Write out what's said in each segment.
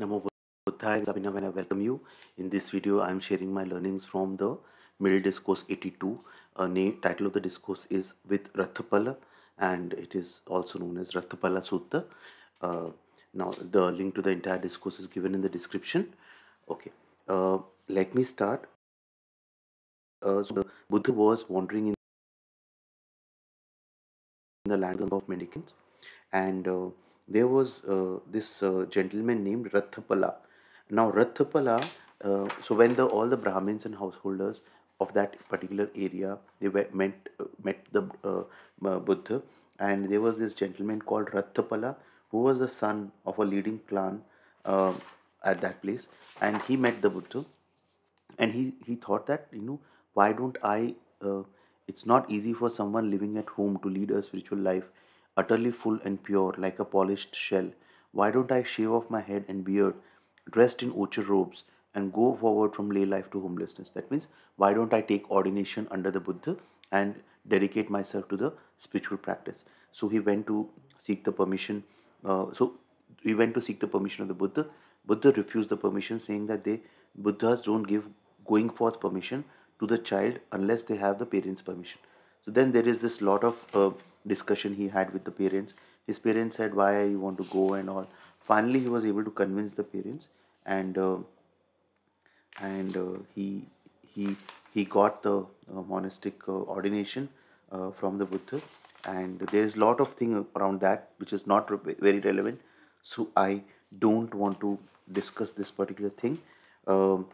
Namo Buddhaya, Sabina, when I welcome you. In this video, I am sharing my learnings from the Middle Discourse 82. Uh, name, title of the discourse is with Rathapala and it is also known as Rathapala Sutta. Uh, now, the link to the entire discourse is given in the description. Okay, uh, let me start. Uh, so, Buddha was wandering in the land of mendicants and uh, there was uh, this uh, gentleman named Rathapala. Now Rathapala, uh, so when the all the Brahmins and householders of that particular area they were, met uh, met the uh, uh, Buddha, and there was this gentleman called Rathapala who was the son of a leading clan at that place, and he met the Buddha, and he he thought that you know why don't I it's not easy for someone living at home to lead a spiritual life utterly full and pure like a polished shell. Why don't i shave off my head and beard dressed in ochre robes and go forward from lay life to homelessness? That means why don't i take ordination under the buddha and dedicate myself to the spiritual practice? So he went to seek the permission uh, so he went to seek the permission of the buddha. Buddha refused the permission saying that they buddhas don't give going forth permission to the child unless they have the parents permission. So then there is this lot of uh, discussion he had with the parents. His parents said why you want to go and all? Finally he was able to convince the parents and uh, and uh, he he he got the uh, monastic uh, ordination uh, from the buddha. And there's a lot of thing around that which is not very relevant. So i don't want to discuss this particular thing. Um,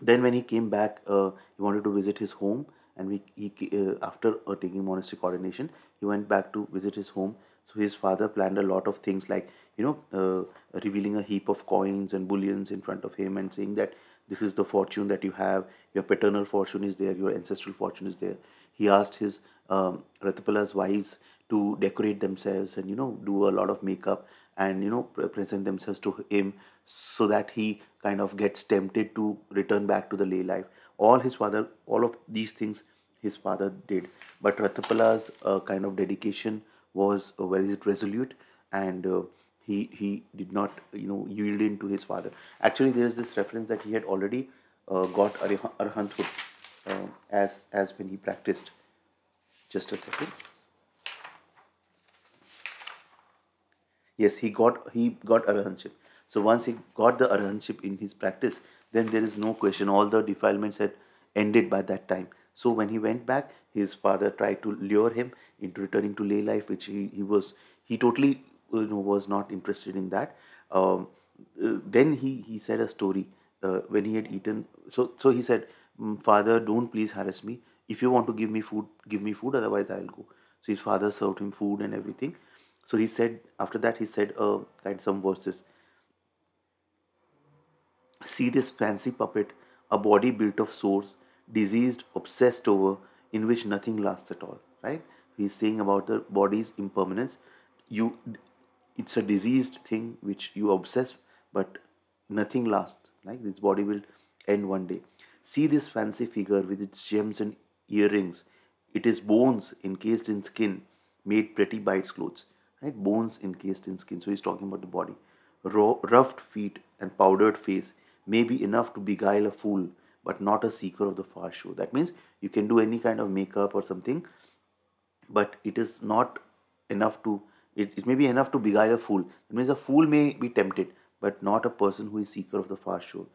then when he came back uh, he wanted to visit his home and we, he uh, after uh, taking monastic ordination he went back to visit his home. So his father planned a lot of things like you know uh, revealing a heap of coins and bullions in front of him and saying that this is the fortune that you have. Your paternal fortune is there. Your ancestral fortune is there. He asked his um, Rathapala's wives to decorate themselves and you know do a lot of makeup and you know present themselves to him so that he kind of gets tempted to return back to the lay life all his father all of these things his father did. But ratapala's uh, kind of dedication was uh, very resolute and uh, he he did not you know yield in to his father. Actually there is this reference that he had already uh, got arhanthood uh, as as when he practiced. Just a second. Yes he got he got arahantship. So once he got the arahantship in his practice then there is no question. All the defilements had ended by that time. So when he went back his father tried to lure him into returning to lay life which he, he was he totally you know was not interested in that. Um, uh, then he he said a story uh, when he had eaten. So so he said "Mm, father don't please harass me. If you want to give me food give me food otherwise i'll go. So his father served him food and everything. So he said after that he said uh, kind some verses see this fancy puppet a body built of sores diseased obsessed over in which nothing lasts at all right? He's saying about the body's impermanence. You it's a diseased thing which you obsess but nothing lasts like this body will end one day. See this fancy figure with its gems and earrings. It is bones encased in skin made pretty by its clothes right? Bones encased in skin. So he's talking about the body. Raw, roughed feet and powdered face may be enough to beguile a fool but not a seeker of the far shore. That means you can do any kind of makeup or something but it is not enough to it, it may be enough to beguile a fool. It means a fool may be tempted but not a person who is seeker of the far shore.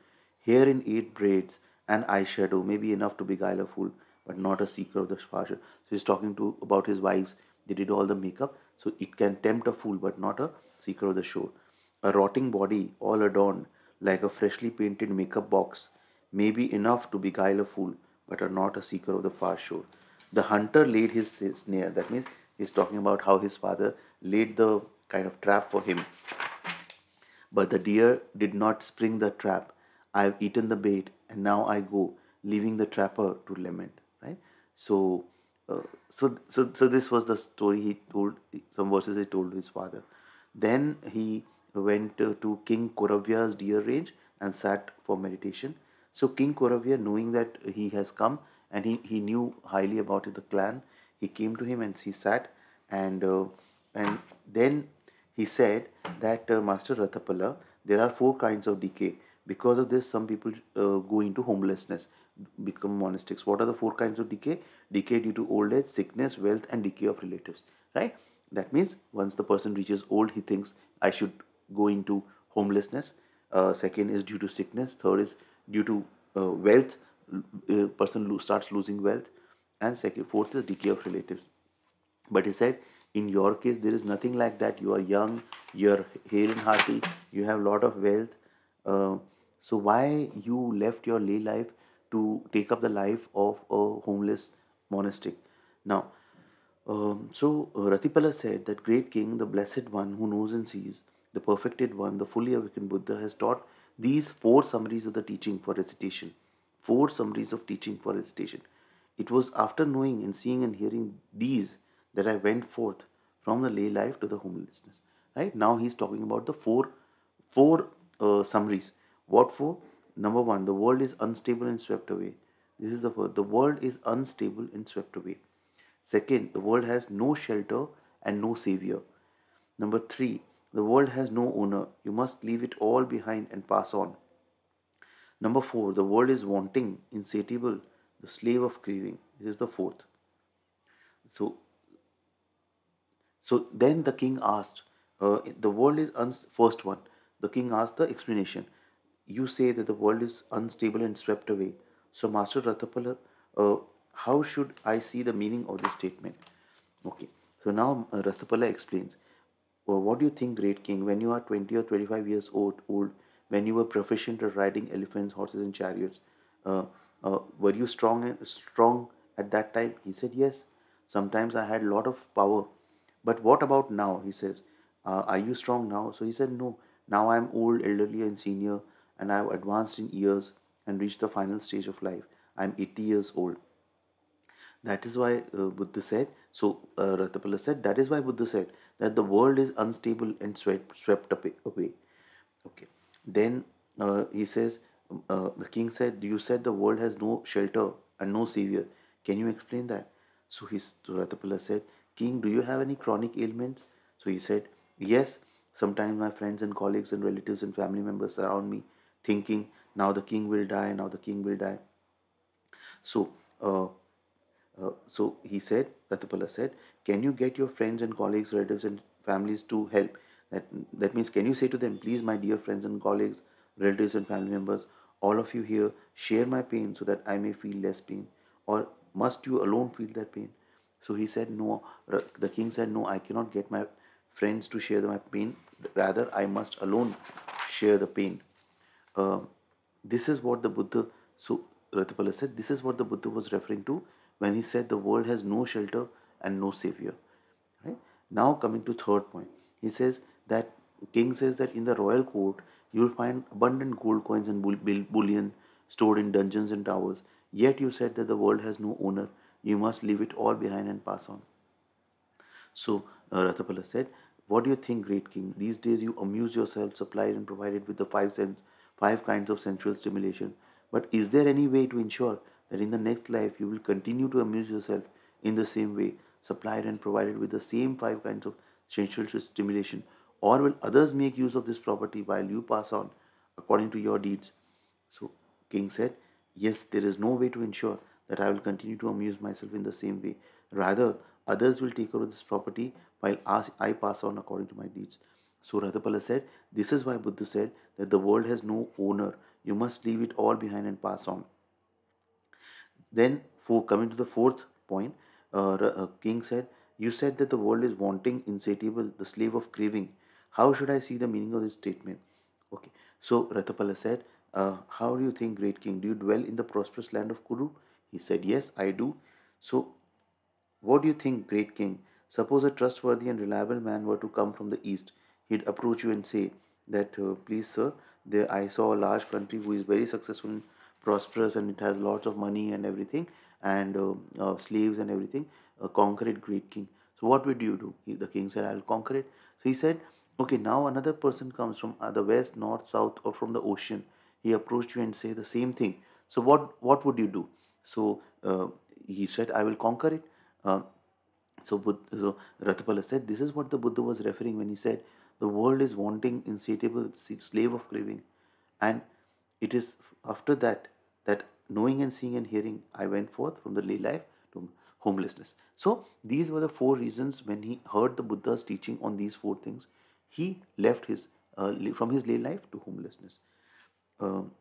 Hair in eight braids and eyeshadow may be enough to beguile a fool but not a seeker of the far shore. So he's talking to about his wives. They did all the makeup so it can tempt a fool but not a seeker of the shore. A rotting body all adorned like a freshly painted makeup box may be enough to beguile a fool but are not a seeker of the far shore. The hunter laid his snare that means he's talking about how his father laid the kind of trap for him. But the deer did not spring the trap. I have eaten the bait and now i go leaving the trapper to lament right? So uh, so so so this was the story he told some verses he told to his father. Then he went uh, to king koravya's deer range and sat for meditation so king koravya knowing that he has come and he, he knew highly about the clan he came to him and he sat and uh, and then he said that uh, master rathapala there are four kinds of decay. Because of this, some people uh, go into homelessness, become monastics. What are the four kinds of decay? Decay due to old age, sickness, wealth, and decay of relatives. Right? That means once the person reaches old, he thinks I should go into homelessness. Uh, second is due to sickness. Third is due to uh, wealth. Uh, person lo- starts losing wealth, and second, fourth is decay of relatives. But he said, in your case, there is nothing like that. You are young, you're hale and hearty, you have a lot of wealth. Uh, so why you left your lay life to take up the life of a homeless monastic? Now, um, so uh, Ratipala said that great king, the blessed one who knows and sees, the perfected one, the fully awakened Buddha has taught these four summaries of the teaching for recitation. Four summaries of teaching for recitation. It was after knowing and seeing and hearing these that I went forth from the lay life to the homelessness. Right now, he's talking about the four four uh, summaries. What for? Number one, the world is unstable and swept away. This is the. The world is unstable and swept away. Second, the world has no shelter and no savior. Number three, the world has no owner. You must leave it all behind and pass on. Number four, the world is wanting, insatiable, the slave of craving. This is the fourth. So, so then the king asked, uh, the world is uns- first one. The king asked the explanation. You say that the world is unstable and swept away. So, Master Ratapala, uh, how should I see the meaning of this statement? Okay. So now uh, Ratapala explains. Well, what do you think, great king, when you are 20 or 25 years old, old when you were proficient at riding elephants, horses, and chariots, uh, uh, were you strong strong at that time? He said, yes. Sometimes I had a lot of power. But what about now? He says, uh, are you strong now? So he said, no. Now I am old, elderly, and senior, and I have advanced in years and reached the final stage of life. I am 80 years old. That is why uh, Buddha said, so uh, Ratapala said, that is why Buddha said that the world is unstable and swept, swept away. Okay. Then uh, he says, uh, the king said, you said the world has no shelter and no savior. Can you explain that? So his so Ratapala said, King, do you have any chronic ailments? So he said, Yes. Sometimes my friends and colleagues and relatives and family members around me, thinking, now the king will die, now the king will die. So uh, uh, so he said, Ratapala said, can you get your friends and colleagues, relatives and families to help? That, that means, can you say to them, please, my dear friends and colleagues, relatives and family members, all of you here, share my pain so that I may feel less pain? Or must you alone feel that pain? So he said, no. The king said, no, I cannot get my friends to share my pain. Rather, I must alone share the pain. Uh, this is what the Buddha, so Ratapala said, this is what the Buddha was referring to when he said the world has no shelter and no savior. Right? Now coming to third point, he says that king says that in the royal court you will find abundant gold coins and bullion stored in dungeons and towers. Yet you said that the world has no owner. You must leave it all behind and pass on. So uh, Ratapala said, What do you think, great king? These days you amuse yourself, supplied and provided with the five five kinds of sensual stimulation. But is there any way to ensure that in the next life you will continue to amuse yourself in the same way, supplied and provided with the same five kinds of sensual stimulation, or will others make use of this property while you pass on according to your deeds? So, King said, Yes, there is no way to ensure that I will continue to amuse myself in the same way. Rather, others will take over this property while I pass on according to my deeds. So Ratapala said, This is why Buddha said that the world has no owner. You must leave it all behind and pass on. Then, for coming to the fourth point, uh, uh, King said, You said that the world is wanting, insatiable, the slave of craving. How should I see the meaning of this statement? Okay, so Ratapala said, uh, How do you think, great king? Do you dwell in the prosperous land of Kuru? He said, Yes, I do. So, what do you think, great king? Suppose a trustworthy and reliable man were to come from the east. He'd approach you and say that, uh, Please, sir, there I saw a large country who is very successful in prosperous and it has lots of money and everything and uh, uh, slaves and everything uh, conquer it great king. So what would you do? He, the king said i'll conquer it. So he said okay now another person comes from the west north south or from the ocean. He approached you and say the same thing. So what what would you do? So uh, he said i will conquer it. Uh, so, Buddha, so Ratapala said this is what the Buddha was referring when he said The world is wanting, insatiable slave of craving. And it is after that that knowing and seeing and hearing, I went forth from the lay life to homelessness. So these were the four reasons when he heard the Buddha's teaching on these four things, he left his uh, from his lay life to homelessness. Um,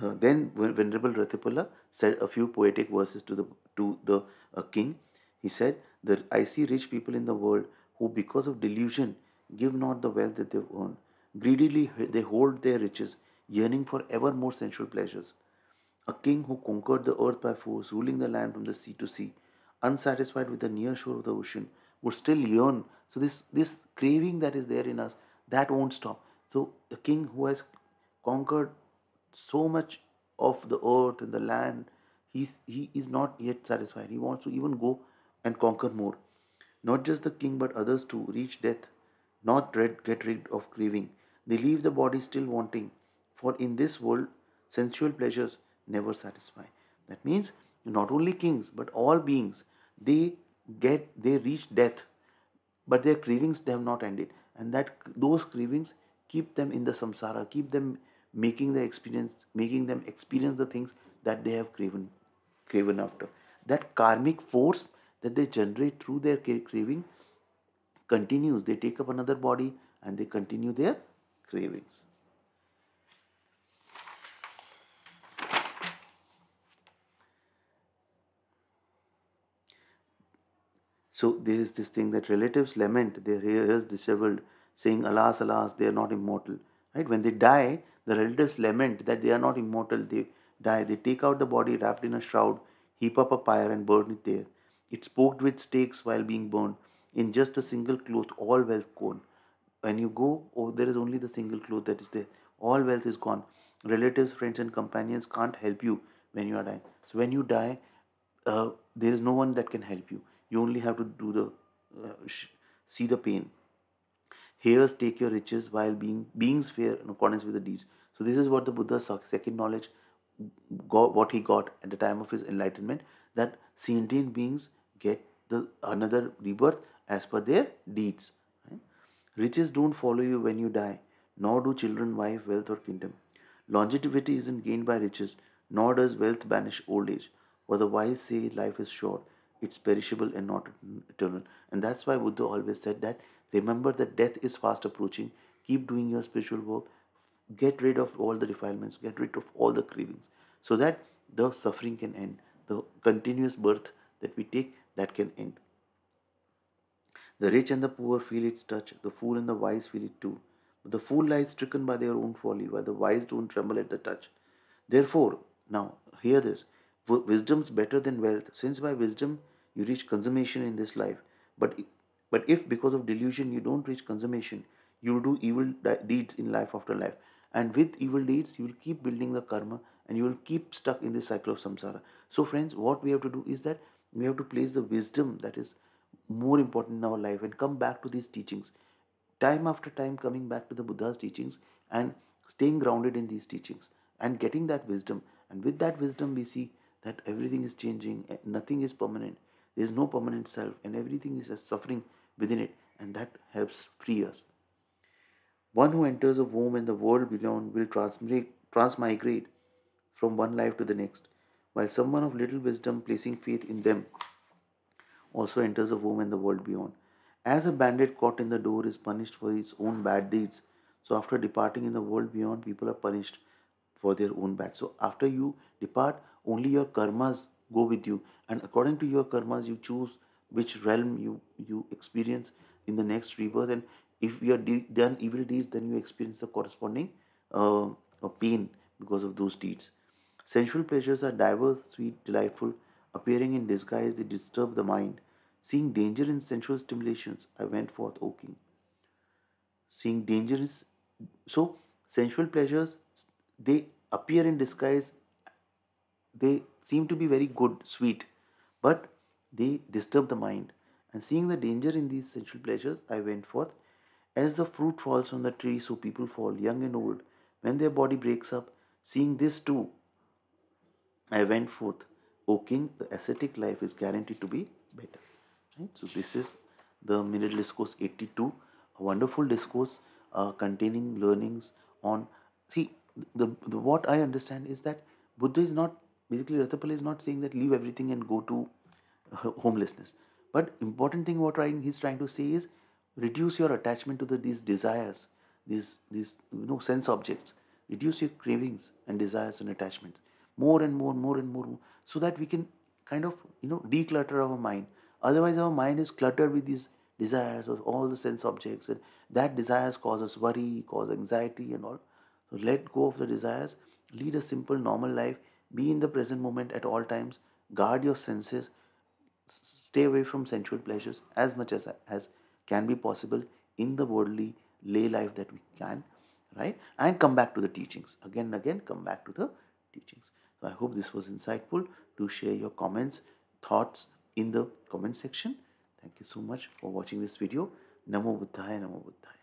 uh, then Venerable Ratthapala said a few poetic verses to the to the uh, king. He said, "That I see rich people in the world who, because of delusion, give not the wealth that they've earned. Greedily they hold their riches, yearning for ever more sensual pleasures. A king who conquered the earth by force, ruling the land from the sea to sea, unsatisfied with the near shore of the ocean, would still yearn. So this this craving that is there in us, that won't stop. So a king who has conquered so much of the earth and the land, he's, he is not yet satisfied. He wants to even go and conquer more. Not just the king, but others too reach death, not get rid of craving. They leave the body still wanting, for in this world, sensual pleasures never satisfy. That means not only kings, but all beings, they get, they reach death, but their cravings they have not ended. And that those cravings keep them in the samsara, keep them making the experience making them experience the things that they have craven craven after that karmic force that they generate through their craving continues they take up another body and they continue their cravings so there is this thing that relatives lament their hairs disheveled saying alas alas they are not immortal right when they die the relatives lament that they are not immortal, they die. They take out the body wrapped in a shroud, heap up a pyre, and burn it there. It's poked with stakes while being burned. In just a single cloth, all wealth gone. When you go, oh, there is only the single cloth that is there. All wealth is gone. Relatives, friends, and companions can't help you when you are dying. So when you die, uh, there is no one that can help you. You only have to do the uh, see the pain. Heirs take your riches while being beings fare in accordance with the deeds. So this is what the Buddha's second knowledge got what he got at the time of his enlightenment that sentient beings get the another rebirth as per their deeds. Right? Riches don't follow you when you die, nor do children, wife, wealth, or kingdom. Longevity isn't gained by riches, nor does wealth banish old age. For the wise say life is short, it's perishable and not eternal. And that's why Buddha always said that Remember that death is fast approaching. Keep doing your spiritual work. Get rid of all the defilements. Get rid of all the cravings so that the suffering can end. The continuous birth that we take that can end. The rich and the poor feel its touch. The fool and the wise feel it too. But the fool lies stricken by their own folly, while the wise don't tremble at the touch. Therefore, now hear this wisdom's better than wealth, since by wisdom you reach consummation in this life. But but if because of delusion you don't reach consummation, you will do evil deeds in life after life. And with evil deeds, you will keep building the karma and you will keep stuck in this cycle of samsara. So, friends, what we have to do is that we have to place the wisdom that is more important in our life and come back to these teachings. Time after time, coming back to the Buddha's teachings and staying grounded in these teachings and getting that wisdom. And with that wisdom, we see that everything is changing, eh, nothing is permanent. There is no permanent self, and everything is a suffering within it, and that helps free us. One who enters a womb and the world beyond will transmigrate from one life to the next, while someone of little wisdom, placing faith in them, also enters a womb and the world beyond. As a bandit caught in the door is punished for his own bad deeds, so after departing in the world beyond, people are punished for their own bad. So after you depart, only your karmas go with you, and according to your karmas, you choose which realm you you experience in the next rebirth. And if you are de- done evil deeds then you experience the corresponding uh, pain because of those deeds. Sensual pleasures are diverse sweet delightful. Appearing in disguise they disturb the mind. Seeing danger in sensual stimulations i went forth o king seeing danger is so sensual pleasures they appear in disguise they seem to be very good sweet but they disturb the mind. And seeing the danger in these sensual pleasures, I went forth. As the fruit falls from the tree, so people fall, young and old. When their body breaks up, seeing this too, I went forth. O king, the ascetic life is guaranteed to be better. Right? So this is the Middle Discourse 82 a wonderful discourse uh, containing learnings on. See, the, the what I understand is that Buddha is not basically Ratthapala is not saying that leave everything and go to uh, homelessness. But important thing what he's trying to say is reduce your attachment to the, these desires, these these you know sense objects. Reduce your cravings and desires and attachments more and more, and more and more, so that we can kind of you know declutter our mind. Otherwise, our mind is cluttered with these desires or all the sense objects, and that desires cause us worry, cause anxiety, and all. So let go of the desires, lead a simple, normal life, be in the present moment at all times, guard your senses, stay away from sensual pleasures as much as, as can be possible in the worldly lay life that we can, right? And come back to the teachings. Again and again, come back to the teachings. So I hope this was insightful. Do share your comments, thoughts in the comment section. Thank you so much for watching this video. Namo Buddhaya, Namo Buddhaya.